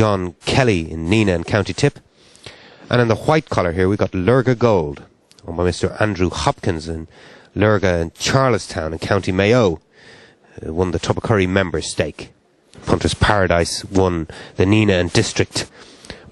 John Kelly in Nenagh and County Tip. And in the white collar here, we've got Lurga Gold, owned by Mr. Andrew Hopkins in Lurga and Charlestown in County Mayo. Uh, won the Tubbercurry member stake. Punter's Paradise won the Nenagh and District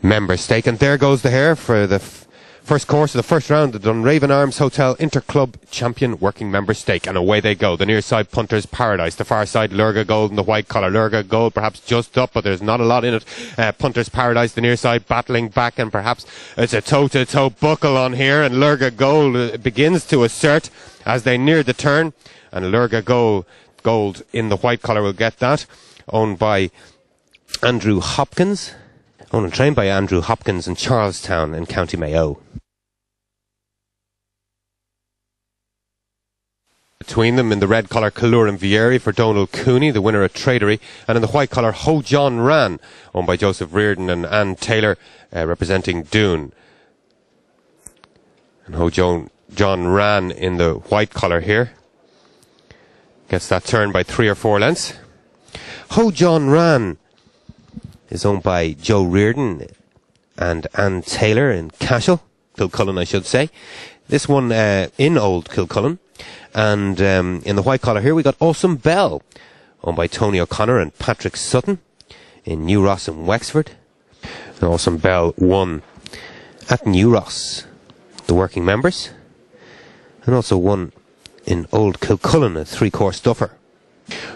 member stake. And there goes the hare for the f- first course of the first round the Dunraven Arms Hotel Interclub Champion Working Member Stake. And away they go. The near side Punter's Paradise. The far side Lurga Gold and the white collar. Lurga Gold perhaps just up, but there's not a lot in it. Uh, Punter's Paradise, the near side battling back and perhaps it's a toe to toe buckle on here. And Lurga Gold uh, begins to assert as they near the turn. And Lurga Gold, Gold in the white collar will get that. Owned by Andrew Hopkins. Owned and trained by Andrew Hopkins in Charlestown in County Mayo. Between them in the red collar Kaluran Vieri for Donald Cooney, the winner at Tradery, and in the white collar Ho John Ran, owned by Joseph Reardon and Anne Taylor, uh, representing Doon. And Ho John, John Ran in the white collar here. Gets that turn by three or four lengths. Ho John Ran is owned by Joe Reardon and Anne Taylor in Cashel, Kilcullen, I should say. This one uh, in Old Kilcullen. And um, in the white collar here, we got Awesome Bell, owned by Tony O'Connor and Patrick Sutton in New Ross and Wexford. And Awesome Bell won at New Ross, the working members, and also won in Old Kilcullen, a three-course duffer.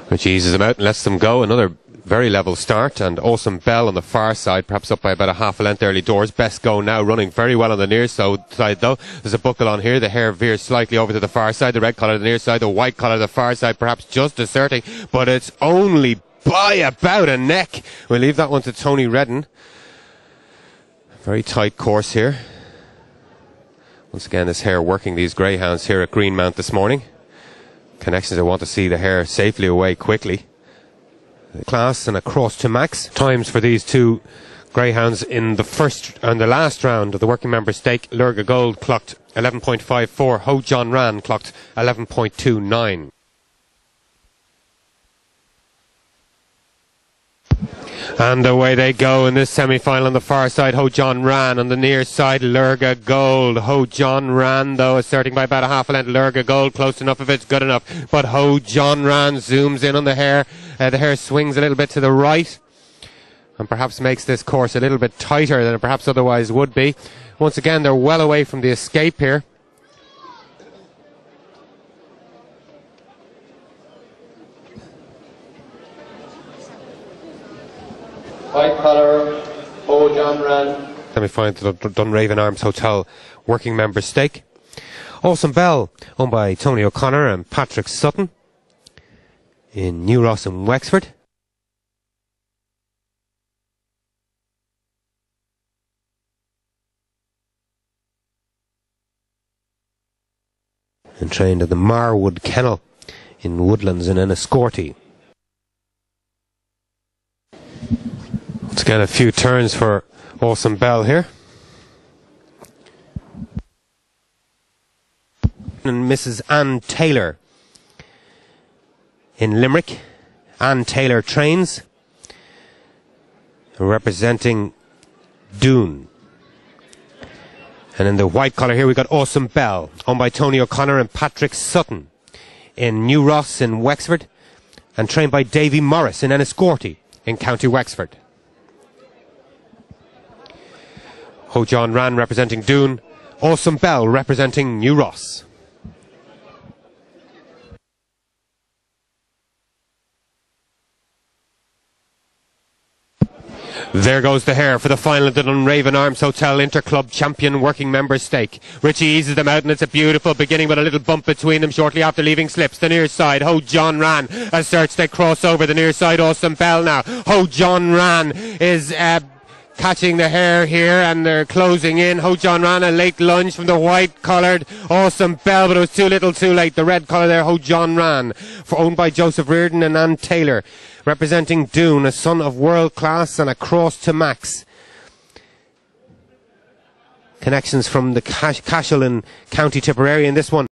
Which eases them out and lets them go. Another very level start and awesome bell on the far side, perhaps up by about a half a length early doors. Best go now, running very well on the near side though. There's a buckle on here. The hare veers slightly over to the far side. The red collar on the near side, the white collar the far side, perhaps just asserting, but it's only by about a neck. We'll leave that one to Tony Redden. Very tight course here. Once again, this hare working these greyhounds here at Greenmount this morning. Connections, I want to see the hare safely away quickly class and across to max. Times for these two greyhounds in the first and the last round of the working member stake. Lurga Gold clocked 11.54. Ho John Ran clocked 11.29. And away they go in this semi-final on the far side. Ho John Ran on the near side. Lurga Gold. Ho John Ran though asserting by about a half a length. Lurga Gold close enough if it's good enough. But Ho John Ran zooms in on the hare. Uh, the hare swings a little bit to the right. And perhaps makes this course a little bit tighter than it perhaps otherwise would be. Once again, they're well away from the escape here. White collar, O John Ran. Let me find the Dunraven Arms Hotel working member stake. Awesome Bell, owned by Tony O'Connor and Patrick Sutton in New Ross and Wexford. And trained at the Marwood Kennel in Woodlands in Enniscorthy. Let's get a few turns for Awesome Bell here. And Mrs. Anne Taylor in Limerick. Anne Taylor trains, representing Doon. And in the white collar here, we've got Awesome Bell, owned by Tony O'Connor and Patrick Sutton in New Ross in Wexford, and trained by Davy Morris in Enniscorthy in County Wexford. Ho John Ran representing Doon, Awesome Bell representing New Ross. There goes the hare for the final of the Dunraven Arms Hotel Interclub Champion Working Member Stake. Richie eases them out and it's a beautiful beginning with a little bump between them shortly after leaving slips. The near side, Ho John Ran asserts they cross over the near side. Awesome Bell now. Ho John Ran is uh, catching the hare here and they're closing in. Ho John Ran a late lunge from the white collared Awesome Bell, but it was too little too late. The red collar there, Ho John Ran, for owned by Joseph Reardon and Ann Taylor, representing Doon, a son of world class and a cross to Max. Connections from the Cash- Cashel in County Tipperary in this one.